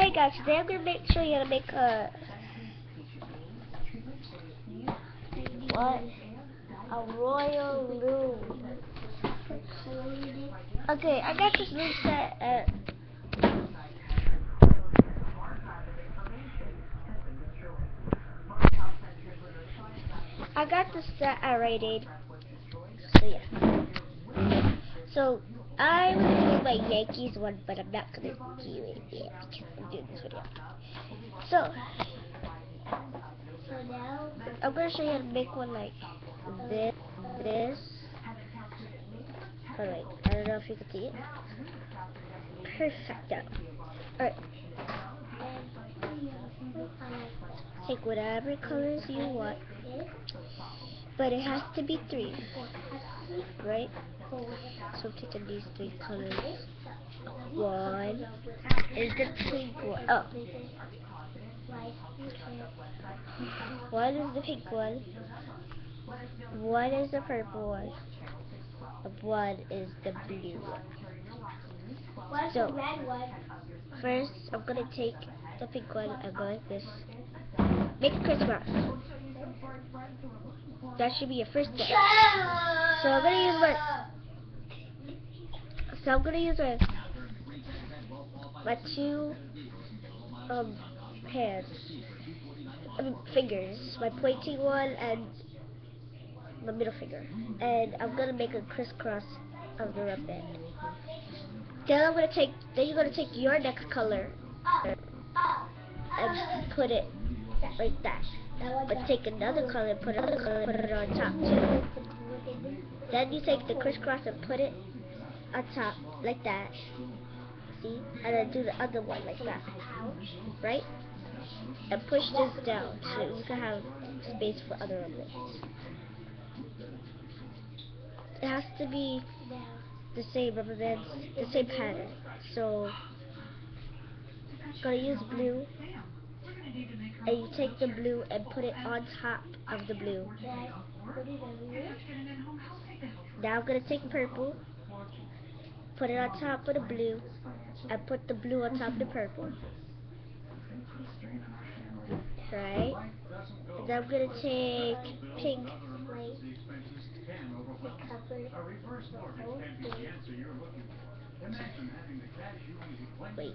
Hey guys, today I'm gonna make show you how to make a what a royal loom. Okay, I got this loom set at I got this set at Rite Aid. So yeah. So I'm gonna do my Yankees one, but I'm not gonna do it yet because I'm doing this video. So, I'm gonna show you how to make one like this, this. Or like, I don't know if you can see it. Perfecto. Alright. Take whatever colors you want. But it has to be three. Right? So I'm taking these three colors. One is the pink one. Oh. One is the pink one. One is the purple one. One is the blue one. So, first I'm gonna take the pink one and go like this. Make a crisscross. That should be your first step. So I'm gonna use my so I'm gonna use my my two um hands, I mean fingers, my pointing one and the middle finger, and I'm gonna make a crisscross of the rubber band. Then I'm gonna take then you're gonna take your next color and put it like that. But take another color, put another color, put it on top too. Then you take the crisscross and put it on top like that. See? And then do the other one like that. Right? And push this down so you can have space for other ones. It has to be the same bands, the same pattern. So, gonna use blue and you take the blue and put it on top of the blue. Now I'm going to take purple, put it on top of the blue, and put the blue on top of the purple. Right? And then I'm going to take pink. Wait.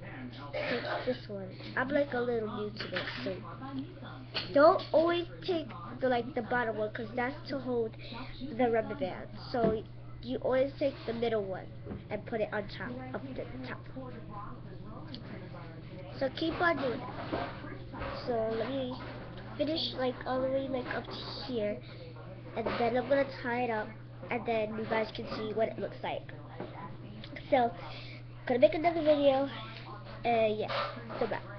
this one. I'm like a little new to this, so don't always take the like the bottom one because that's to hold the rubber band. So you always take the middle one and put it on top of the top. So keep on doing that. So let me finish like all the way like up to here and then I'm gonna tie it up and then you guys can see what it looks like. So gonna make another video and yeah, goodbye.